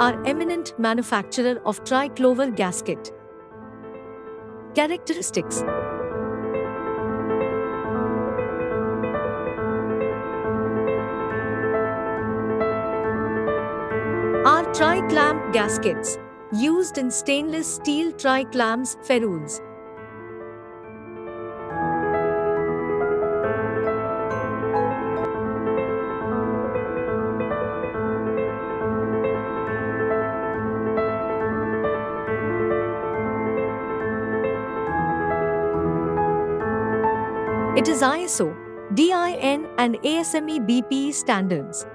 are eminent manufacturer of triclover gasket. Characteristics are tri-clamp gaskets, used in stainless steel tri-clamps ferrules. It is ISO, DIN and ASME BPE standards.